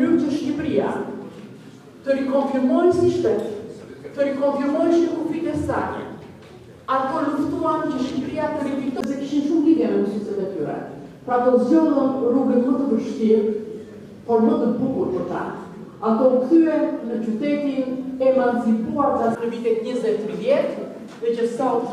Ju që Shqipëria të rikonfirmohej si shtet, të rikonfirmojë që kufijtë e saj, ato luftuan që Shqipëria të rikonfirmojë se kishin shumë lidhje në mesin e tyre. Pra ato zgjodhën rrugën më të vështirë, por më të bukur për ta. Ato u kthyen në qytetin e emancipuar në vitet 20-30 dhe që sot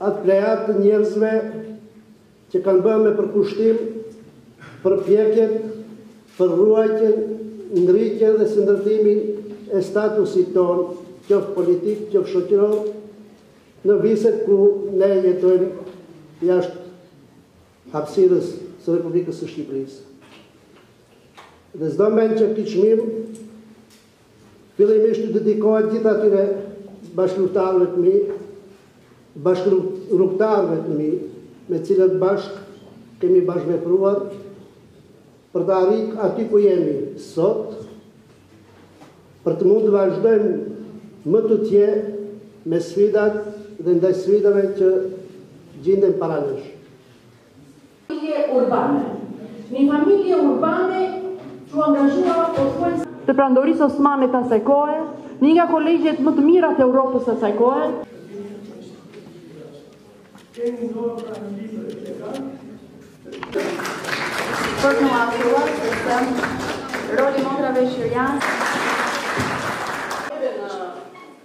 Atë plejadë të njerëzve që kanë bërë me përkushtim përpjekjet për ruajtjen, ngritjen dhe sendërtimin e statusit tonë, qoftë politik, qoftë shoqëror, në viset ku ne jetojmë jashtë hapësirës së Republikës së Shqipërisë. Dhe s'do mend që këtë çmim Fillimisht i dedikohet gjithë atyre bashkëluftëtarëve të mi, bashkërrugëtarëve të mi, me të cilët bashkë kemi bashkëvepruar për të arritë aty ku jemi sot, për të mund të vazhdojmë më tutje me sfidat dhe ndaj sfidave që gjinden para nesh. Familje urbane, Një familje urbane u angazhua pothuajse. Të Perandorisë Osmane të asaj kohe, një nga kolegjet më të mira të Europës së asaj kohe. Për të mësuar, të stem, roli i motrave Qiriazi.